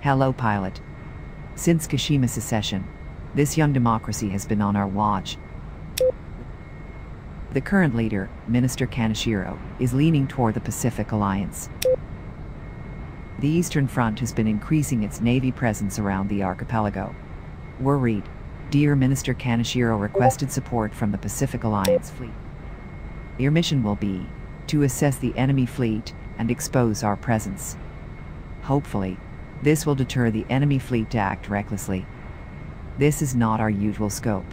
Hello, pilot. Since Kashima's secession, this young democracy has been on our watch. The current leader, Minister Kaneshiro, is leaning toward the Pacific Alliance. The Eastern Front has been increasing its navy presence around the archipelago. Worried, Dear Minister Kaneshiro requested support from the Pacific Alliance fleet. Your mission will be to assess the enemy fleet and expose our presence. Hopefully, this will deter the enemy fleet to act recklessly. This is not our usual scope,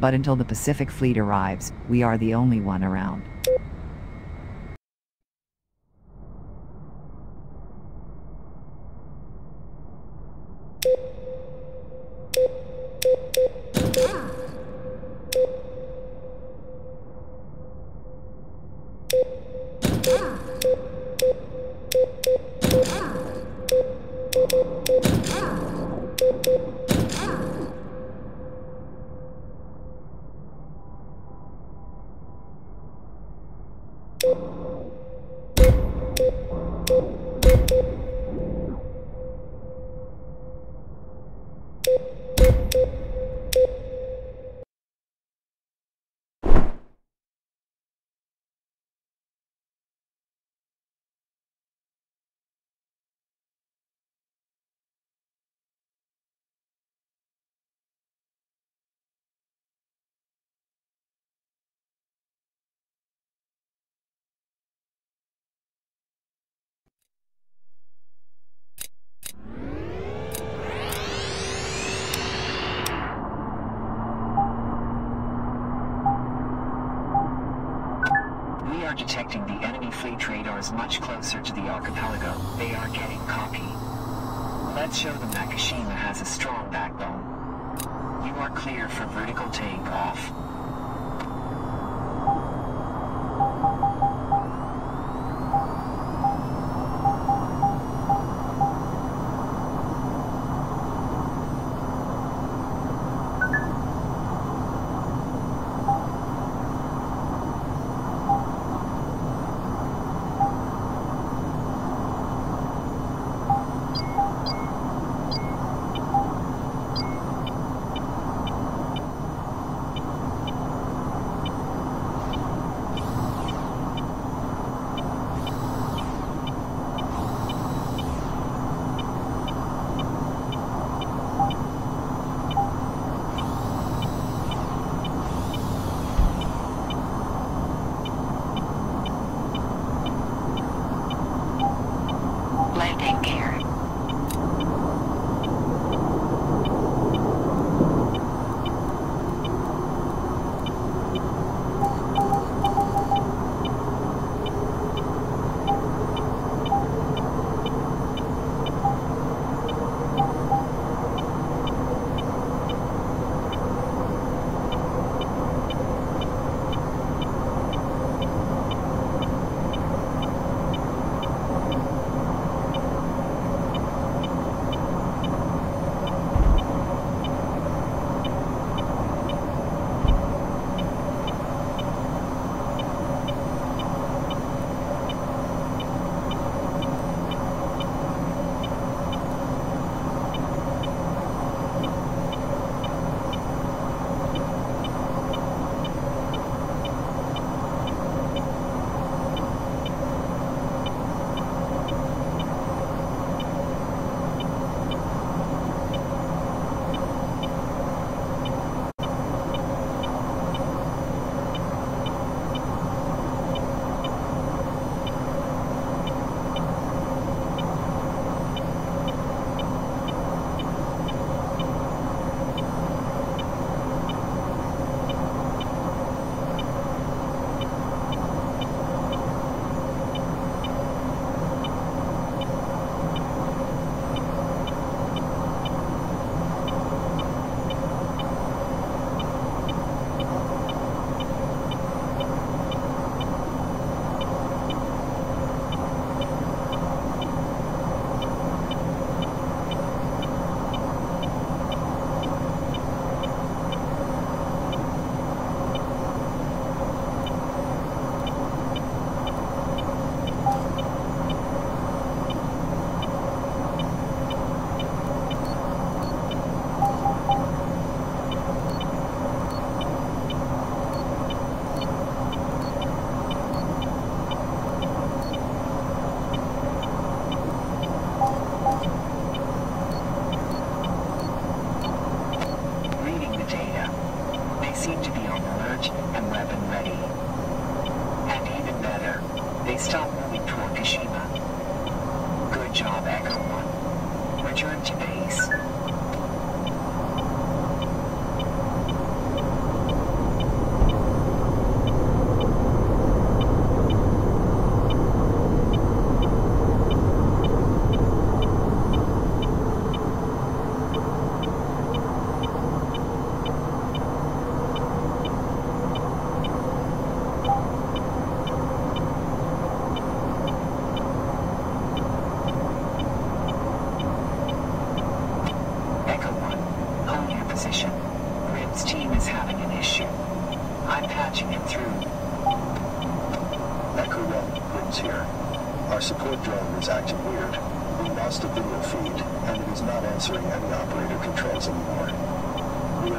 but until the Pacific Fleet arrives, we are the only one around. Detecting the enemy fleet radars much closer to the archipelago. They are getting cocky. Let's show them that has a strong backbone. You are clear for vertical takeoff.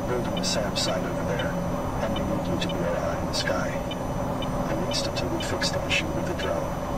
Are building a SAM site over there, and we need you to be our eye in the sky. At least until we fix the issue with the drone.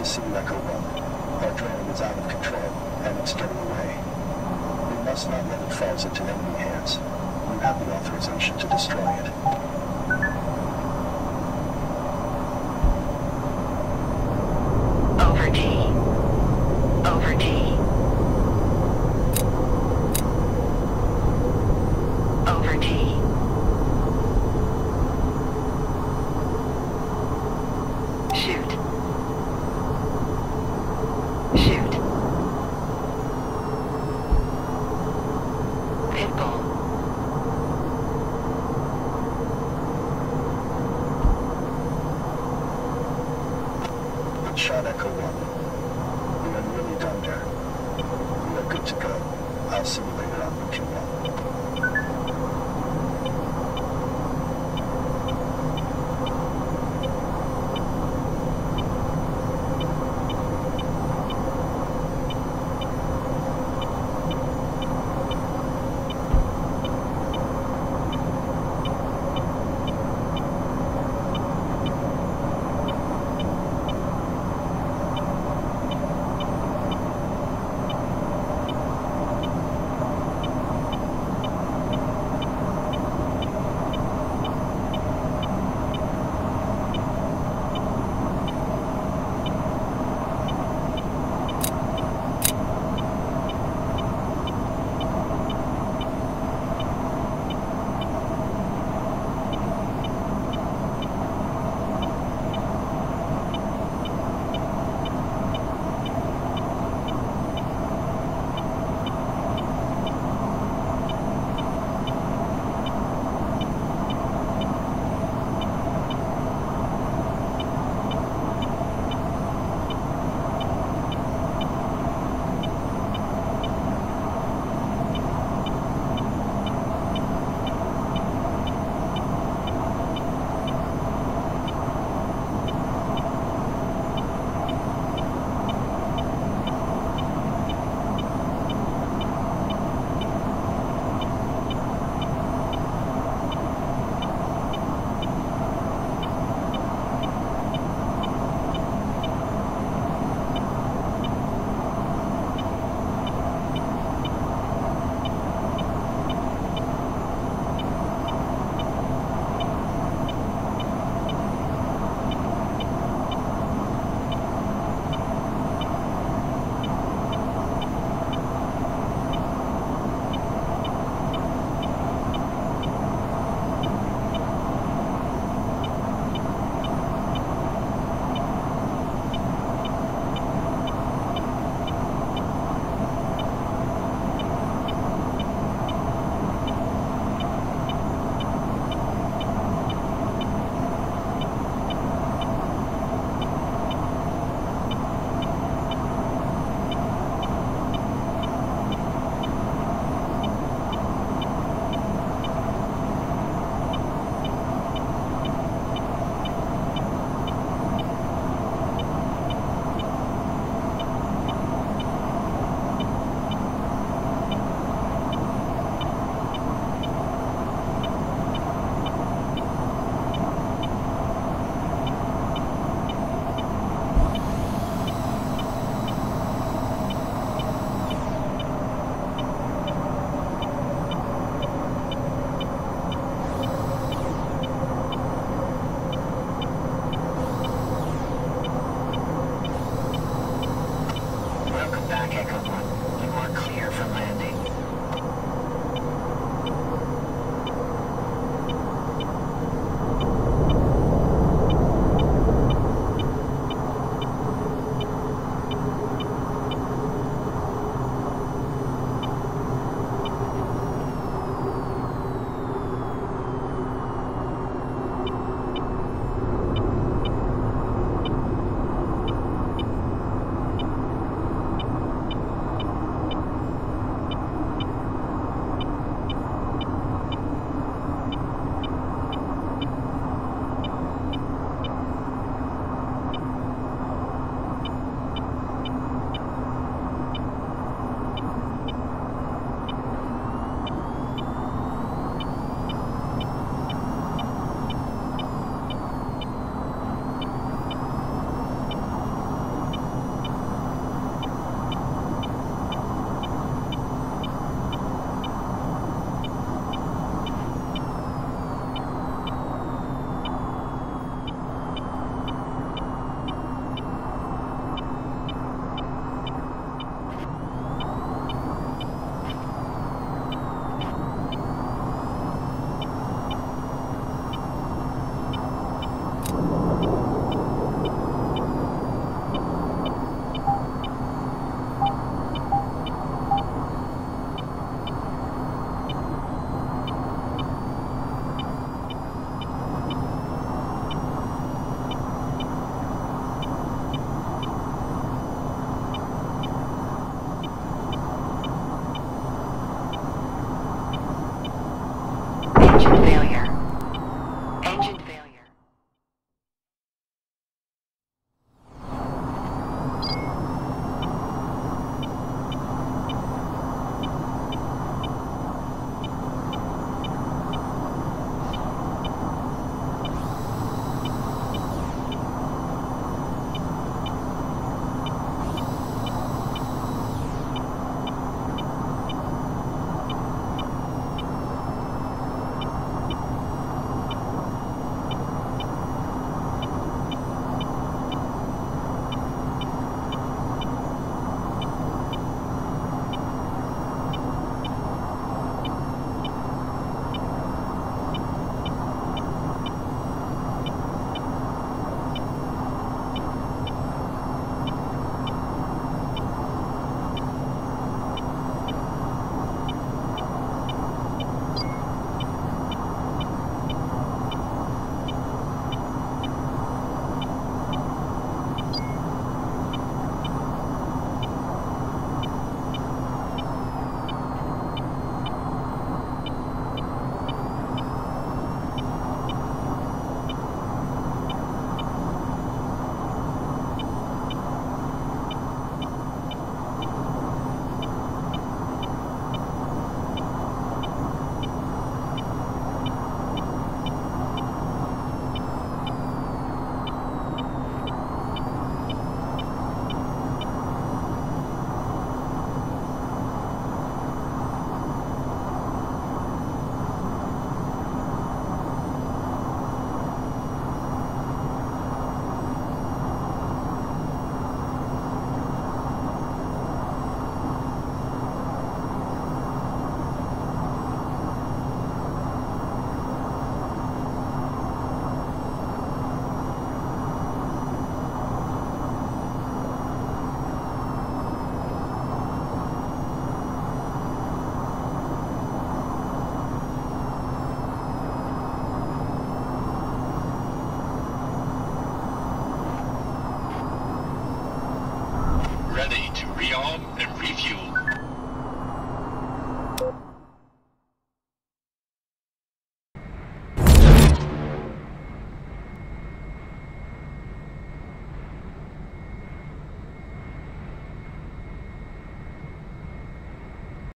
To see Echo 1. Our drone is out of control, and it's getting away. We must not let it fall into enemy hands. You have the authorization to destroy it.